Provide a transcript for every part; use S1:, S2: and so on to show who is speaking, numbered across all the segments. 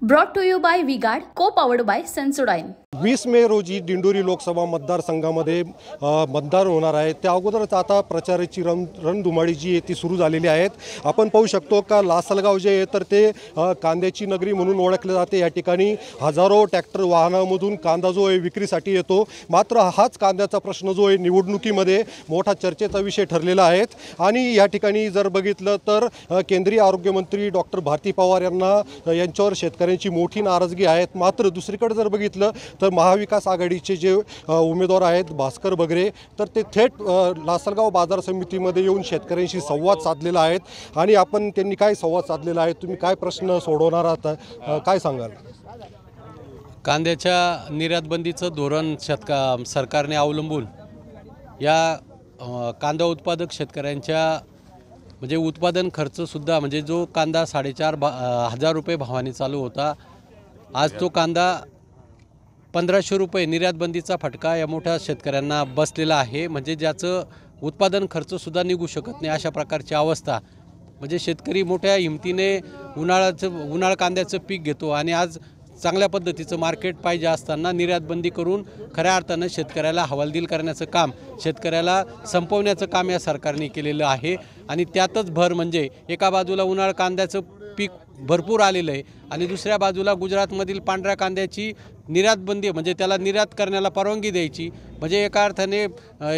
S1: Brought to you by Vigard, co-powered by Sensodyne.
S2: वीस मे रोजी दिंडोरी लोकसभा मतदारसंघामध्ये मतदार मतदान होणार आहे त्या अगोदरच आता प्रचाराची रण रणधुमाळी जी आहे ती सुरू झालेली आहेत. आपण पाहू शकतो का लासलगाव जे आहे तर ते कांद्याची नगरी म्हणून ओळखले जाते. या ठिकाणी हजारो ट्रॅक्टर वाहनामधून कांदा जो आहे विक्रीसाठी येतो. मात्र हाच कांद्याचा प्रश्न जो आहे निवडणुकीमध्ये मोठा चर्चेचा विषय ठरलेला आहे. आणि या ठिकाणी जर बघितलं तर केंद्रीय आरोग्यमंत्री डॉक्टर भारती पवार यांना यांच्यावर शेतकऱ्यांची मोठी नाराजगी आहेत. मात्र दुसरीकडे जर बघितलं तर तर महाविकास आघाडीचे जे उमेदवार आहेत भास्कर बगरे तर ते थेट लासलगाव बाजार समितीमध्ये येऊन शेतकऱ्यांशी संवाद साधलेला आहेत. आणि आपण त्यांनी काय संवाद साधलेला आहे? तुम्ही काय प्रश्न सोडवणार आहात? काय सांगाल?
S3: कांद्याच्या निर्यातबंदीचं धोरण शेतका सरकारने अवलंबून या कांदा उत्पादक शेतकऱ्यांच्या म्हणजे उत्पादन खर्चसुद्धा म्हणजे जो कांदा साडेचार भा हजार रुपये भावाने चालू होता आज तो कांदा पंधराशे रुपये निर्यातबंदीचा फटका या मोठ्या शेतकऱ्यांना बसलेला आहे. म्हणजे ज्याचं उत्पादन खर्चसुद्धा निघू शकत नाही अशा प्रकारची अवस्था. म्हणजे शेतकरी मोठ्या हिमतीने उन्हाळ्याचं उन्हाळ कांद्याचं पीक घेतो आणि आज चांगल्या पद्धतीचं मार्केट पाहिजे असताना निर्यातबंदी करून खऱ्या अर्थानं शेतकऱ्याला हवालदिल करण्याचं काम शेतकऱ्याला संपवण्याचं काम या सरकारने केलेलं आहे. आणि त्यातच भर म्हणजे एका बाजूला उन्हाळ कांद्याचं पीक भरपूर आलेलं आहे. आणि दुसऱ्या बाजूला गुजरातमधील पांढऱ्या कांद्याची निर्यात बंदी म्हणजे त्याला निर्यात करण्याला परवानगी द्यायची. म्हणजे एका अर्थाने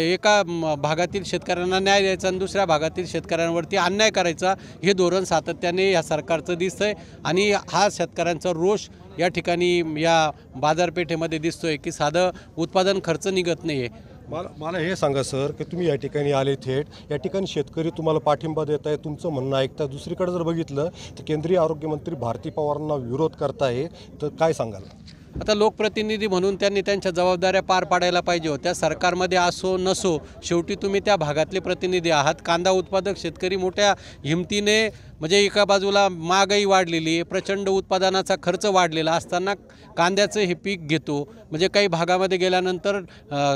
S3: एका भागातील शेतकऱ्यांना न्याय द्यायचा आणि दुसऱ्या भागातील शेतकऱ्यांवरती अन्याय करायचा हे धोरण सातत्याने या सरकारचं दिसतं आहे आणि हा शेतकऱ्यांचा रोष या ठिकाणी या बाजारपेठेमध्ये दिसतो आहे की साधं उत्पादन खर्च निघत नाही आहे
S2: मला मला हे सांगा सर की तुम्ही या ठिकाणी आले थेट. या ठिकाणी शेतकरी तुम्हाला पाठिंबा देत आहे तुमचं म्हणणं ऐकता. दुसरीकडे जर बघितलं तर केंद्रीय आरोग्यमंत्री भारती पवारांना विरोध करताय तर काय सांगाल?
S3: आता लोकप्रतिनिधी म्हणून त्यांनी त्यांच्या जबाबदाऱ्या पार पाडायला पाहिजे होत्या. सरकारमध्ये असो नसो शेवटी तुम्ही त्या भागातले प्रतिनिधी आहात. कांदा उत्पादक शेतकरी मोठ्या हिमतीने म्हणजे एका बाजूला महागाई वाढलेली आहे प्रचंड उत्पादनाचा खर्च वाढलेला असताना कांद्याचं हे पीक घेतो. म्हणजे काही भागामध्ये गेल्यानंतर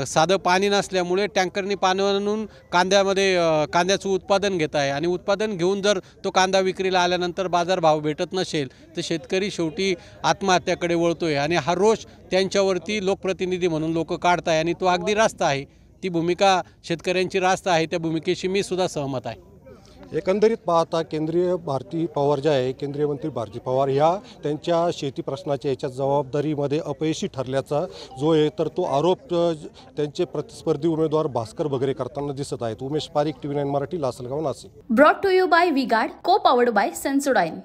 S3: साधं पाणी नसल्यामुळे टँकरनी पाणी आणून कांद्यामध्ये कांद्याचं उत्पादन घेत आहे. आणि उत्पादन घेऊन जर तो कांदा विक्रीला आल्यानंतर बाजारभाव भेटत नसेल तर शेतकरी शेवटी आत्महत्याकडे वळतो आहे आणि हा रोष त्यांच्यावरती लोकप्रतिनिधी म्हणून लोक काढताय आणि तो अगदी रास्त आहे. ती भूमिका शेतकऱ्यांची रास्त आहे त्या भूमिकेशी मी सुद्धा सहमत आहे.
S2: एकंदरीत पाहता केंद्रीय भारती पवार जे आहे केंद्रीय मंत्री भारती पवार ह्या त्यांच्या शेती प्रश्नाच्या याच्या जबाबदारीमध्ये अपयशी ठरल्याचा जो आहे तर तो आरोप त्यांचे प्रतिस्पर्धी उमेदवार भास्कर बगरे करताना दिसत आहेत. Umesh Parik T V nine Marathi Lasalgaon Nashik.
S1: Brought to you by Vigard, co-powered by Sensodyne.